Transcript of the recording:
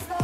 so